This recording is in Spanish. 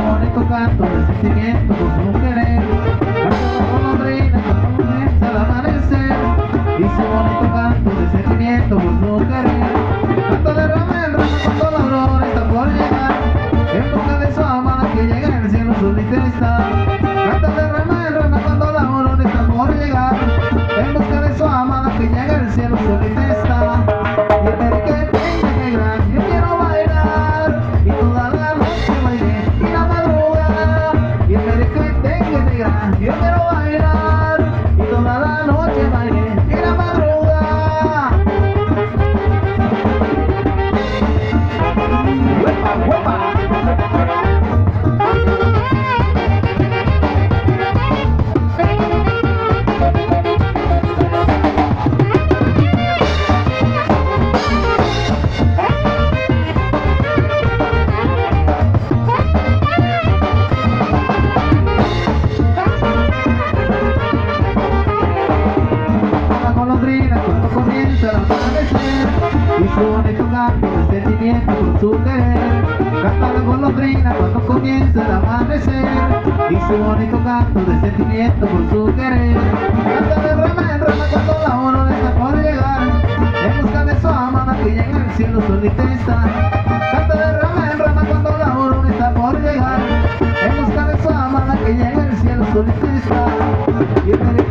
bonito canto de sentimiento por su querer Canta la golondrina cuando comienza el amanecer Dice bonito canto de sentimiento por su querer Canta de rama cuando la aurora está por llegar En busca de su amada que llega en el cielo solita está Canta de rama cuando la aurora está por llegar En busca de su amada que llega en el cielo solita está hasta el amanecer Y suave tocando el sentimiento con su querer Canta la golondrina cuando comienza el amanecer. Y suave tocando de sentimiento por su querer. Canta de rama en rama cuando la uno está por llegar. En busca de su amada que llega al cielo solita está Canta de rama en rama cuando la uno está por llegar. En busca de su amada que llega al cielo solita está